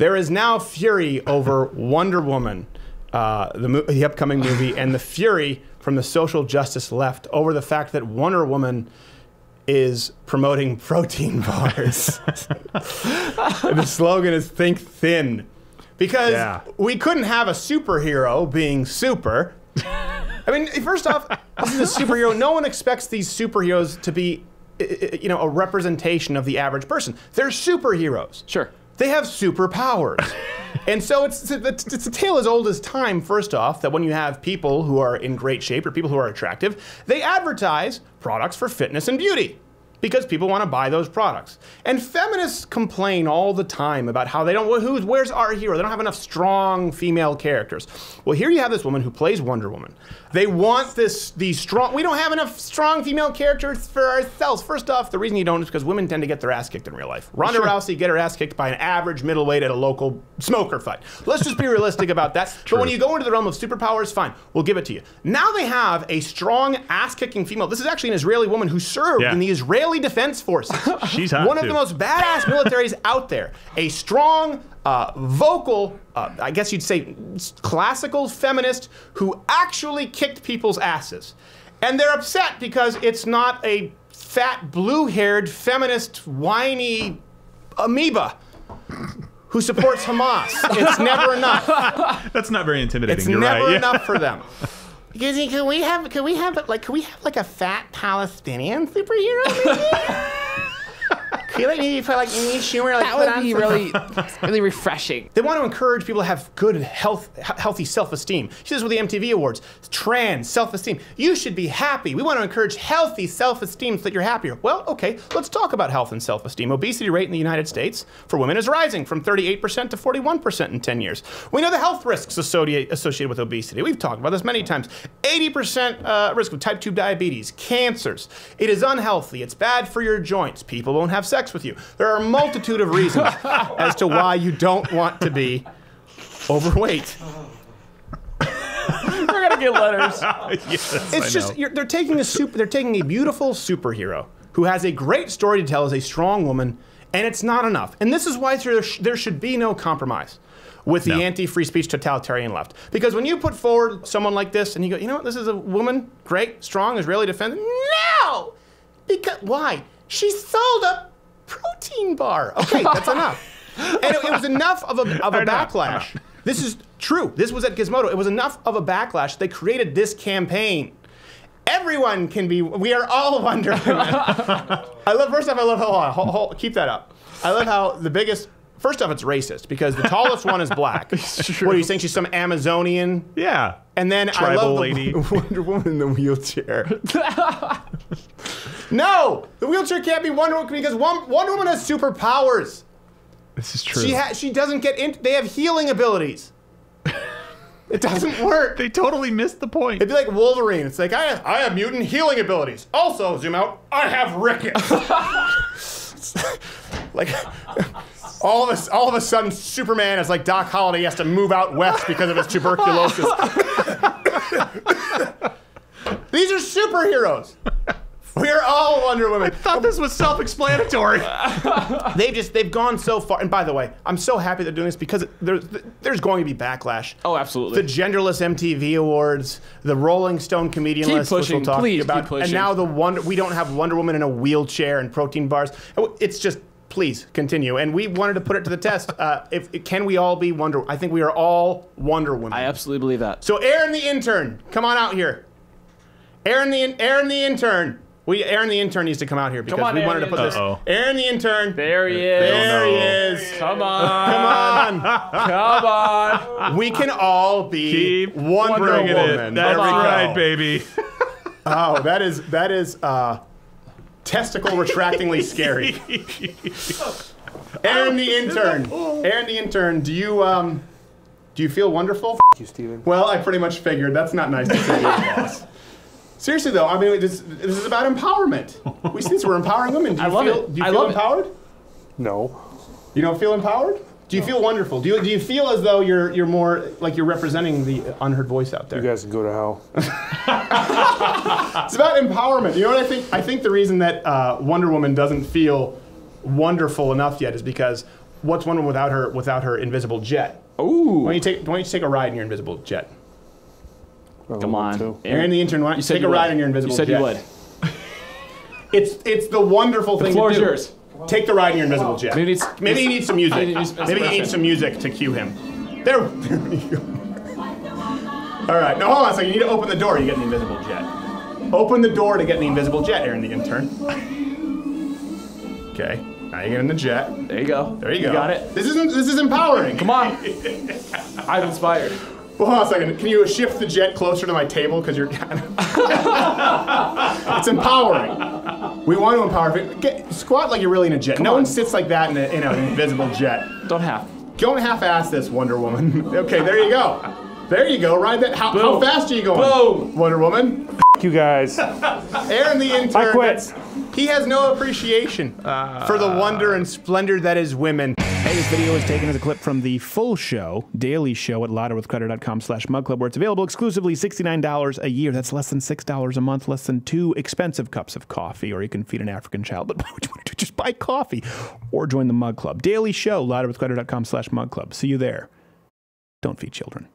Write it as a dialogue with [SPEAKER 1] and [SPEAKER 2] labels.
[SPEAKER 1] There is now fury over Wonder Woman, uh, the, mo- the upcoming movie, and the fury from the social justice left over the fact that Wonder Woman is promoting protein bars. And the slogan is "Think Thin," because
[SPEAKER 2] Yeah.
[SPEAKER 1] we couldn't have a superhero being super. I mean, first off, this is a superhero. No one expects these superheroes to be, you know, a representation of the average person. They're superheroes.
[SPEAKER 3] Sure.
[SPEAKER 1] They have superpowers. and so it's, it's, it's a tale as old as time, first off, that when you have people who are in great shape or people who are attractive, they advertise products for fitness and beauty because people want to buy those products. And feminists complain all the time about how they don't, well, who's, where's our hero? They don't have enough strong female characters. Well, here you have this woman who plays Wonder Woman. They want this, these strong, we don't have enough strong female characters for ourselves. First off, the reason you don't is because women tend to get their ass kicked in real life. Ronda Rousey get her ass kicked by an average middleweight at a local smoker fight. Let's just be realistic about that. But when you go into the realm of superpowers, fine, we'll give it to you. Now they have a strong ass kicking female. This is actually an Israeli woman who served
[SPEAKER 2] Yeah.
[SPEAKER 1] in the Israeli Defense Forces.
[SPEAKER 2] She's hot,
[SPEAKER 1] One of
[SPEAKER 2] too.
[SPEAKER 1] the most badass militaries out there. A strong, uh, vocal, uh, I guess you'd say classical feminist who actually kicked people's asses. And they're upset because it's not a fat, blue haired, feminist, whiny amoeba who supports Hamas. It's never enough.
[SPEAKER 2] That's not very intimidating.
[SPEAKER 1] It's
[SPEAKER 2] You're
[SPEAKER 1] never
[SPEAKER 2] right. Yeah.
[SPEAKER 1] enough for them. Can we have can we have like can we have like a fat Palestinian superhero? Maybe? Can you like maybe put like Amy Schumer like
[SPEAKER 3] That would be really, really refreshing.
[SPEAKER 1] They want to encourage people to have good health, healthy self-esteem. She says with the MTV Awards, trans self-esteem. You should be happy. We want to encourage healthy self-esteem so that you're happier. Well, okay, let's talk about health and self-esteem. Obesity rate in the United States for women is rising from 38% to 41% in 10 years. We know the health risks associated associated with obesity. We've talked about this many times. 80% uh, risk of type 2 diabetes, cancers. It is unhealthy. It's bad for your joints. People won't have sex with you. There are a multitude of reasons as to why you don't want to be overweight.
[SPEAKER 3] We're gonna get letters.
[SPEAKER 2] yes,
[SPEAKER 1] It's
[SPEAKER 2] I
[SPEAKER 1] just you're, they're taking a super, they're taking a beautiful superhero who has a great story to tell as a strong woman, and it's not enough. And this is why there, sh- there should be no compromise with the
[SPEAKER 2] No.
[SPEAKER 1] anti-free speech totalitarian left. Because when you put forward someone like this and you go, you know what, this is a woman, great, strong, Israeli defense. No, because why? She sold a protein bar. Okay, that's enough. And it, it was enough of a, of a
[SPEAKER 2] I
[SPEAKER 1] backlash. This is true. This was at Gizmodo. It was enough of a backlash. They created this campaign. Everyone can be. We are all Wonder Woman. I love. First off, I love how. Hold on, hold, hold, keep that up. I love how the biggest. First off, it's racist because the tallest one is black. What are you saying? She's some Amazonian.
[SPEAKER 2] yeah.
[SPEAKER 1] And then I
[SPEAKER 2] Tribal
[SPEAKER 1] love the
[SPEAKER 2] lady.
[SPEAKER 1] Wonder Woman in the wheelchair. No, the wheelchair can't be Wonder Woman because Won- Wonder Woman has superpowers.
[SPEAKER 2] This is true.
[SPEAKER 1] She ha- she doesn't get in. They have healing abilities. It doesn't work.
[SPEAKER 2] they totally missed the point.
[SPEAKER 1] It'd be like Wolverine. It's like I have, I have mutant healing abilities. Also, zoom out. I have rickets. like all of a all of a sudden, Superman is like Doc Holliday. He has to move out west because of his tuberculosis. These are superheroes. We are all Wonder Woman.
[SPEAKER 2] I thought this was self-explanatory.
[SPEAKER 1] They've just they've gone so far. And by the way, I'm so happy they're doing this because there's there's going to be backlash.
[SPEAKER 3] Oh, absolutely.
[SPEAKER 1] The genderless MTV Awards, the Rolling Stone comedian
[SPEAKER 3] Keep
[SPEAKER 1] list, which
[SPEAKER 3] pushing,
[SPEAKER 1] we'll talk
[SPEAKER 3] please
[SPEAKER 1] about,
[SPEAKER 3] keep
[SPEAKER 1] and now the Wonder we don't have Wonder Woman in a wheelchair and protein bars. It's just please continue. And we wanted to put it to the test. Uh, if can we all be Wonder? I think we are all Wonder Woman.
[SPEAKER 3] I absolutely believe that.
[SPEAKER 1] So Aaron the intern, come on out here. Aaron the Aaron the intern. We Aaron the intern needs to come out here because
[SPEAKER 3] on,
[SPEAKER 1] we
[SPEAKER 3] Aaron
[SPEAKER 1] wanted to put this.
[SPEAKER 2] Uh-oh.
[SPEAKER 1] Aaron the intern.
[SPEAKER 3] There he is.
[SPEAKER 1] There he is.
[SPEAKER 3] Come on.
[SPEAKER 1] Come on.
[SPEAKER 3] Come on.
[SPEAKER 1] We can all be
[SPEAKER 2] Keep
[SPEAKER 1] Wonder Woman.
[SPEAKER 2] it. That's
[SPEAKER 1] There we go.
[SPEAKER 2] right, baby.
[SPEAKER 1] Oh, that is that is uh, testicle retractingly scary. Aaron the intern. Aaron the intern. Do you um, do you feel wonderful?
[SPEAKER 4] you, Steven.
[SPEAKER 1] Well, I pretty much figured. That's not nice to say, to boss. Seriously though, I mean, this, this is about empowerment. We since we're empowering women. Do you
[SPEAKER 3] I love
[SPEAKER 1] feel,
[SPEAKER 3] it.
[SPEAKER 1] Do you
[SPEAKER 3] I
[SPEAKER 1] feel
[SPEAKER 3] love it.
[SPEAKER 1] empowered?
[SPEAKER 4] No.
[SPEAKER 1] You don't feel empowered? Do you feel wonderful? Do you, do you feel as though you're you're more like you're representing the unheard voice out there?
[SPEAKER 4] You guys can go to hell.
[SPEAKER 1] It's about empowerment. You know what I think? I think the reason that uh, Wonder Woman doesn't feel wonderful enough yet is because what's one without her without her invisible jet?
[SPEAKER 3] Ooh.
[SPEAKER 1] Why don't you take Why don't you take a ride in your invisible jet?
[SPEAKER 3] Oh, Come on.
[SPEAKER 1] Aaron the intern, why don't you
[SPEAKER 3] said
[SPEAKER 1] take
[SPEAKER 3] you
[SPEAKER 1] a ride
[SPEAKER 3] would.
[SPEAKER 1] in your invisible jet.
[SPEAKER 3] You said
[SPEAKER 1] jet?
[SPEAKER 3] you would.
[SPEAKER 1] It's it's the wonderful thing
[SPEAKER 3] floor
[SPEAKER 1] to
[SPEAKER 3] is
[SPEAKER 1] do.
[SPEAKER 3] yours.
[SPEAKER 1] Take the ride in your invisible jet.
[SPEAKER 3] Maybe it's-
[SPEAKER 1] maybe he needs some music.
[SPEAKER 3] Maybe he needs
[SPEAKER 1] Maybe he needs some music to cue him. There, there you go. All right, now hold on a second. You need to open the door to get in the invisible jet. Open the door to get in the invisible jet, Aaron the intern. Okay, now you get in the jet.
[SPEAKER 3] There you go.
[SPEAKER 1] There you go.
[SPEAKER 3] got it.
[SPEAKER 1] This isn't. this is empowering.
[SPEAKER 3] Come on. I'm inspired.
[SPEAKER 1] Well, hold on a second. Can you shift the jet closer to my table because you're kind of. it's empowering. We want to empower. Get, squat like you're really in a jet. no
[SPEAKER 3] on.
[SPEAKER 1] one sits like that in, a, in an invisible jet.
[SPEAKER 3] Don't have.
[SPEAKER 1] Don't half-ass this, Wonder Woman. okay, there you go. There you go. Ride that. How, how fast are you going?
[SPEAKER 3] Boom.
[SPEAKER 1] Wonder Woman.
[SPEAKER 4] F- you guys.
[SPEAKER 1] Aaron the intern.
[SPEAKER 4] I quit.
[SPEAKER 1] He has no appreciation for the uh. wonder and splendor that is women. Hey, this video is taken as a clip from the full show, daily show at louderwithcrowder.com slash mugclub, where it's available exclusively $69 a year. That's less than $6 a month, less than two expensive cups of coffee, or you can feed an African child. But what would you want to do? Just buy coffee or join the Mug Club. Daily show, louderwithcrowder.com slash mug club. See you there. Don't feed children.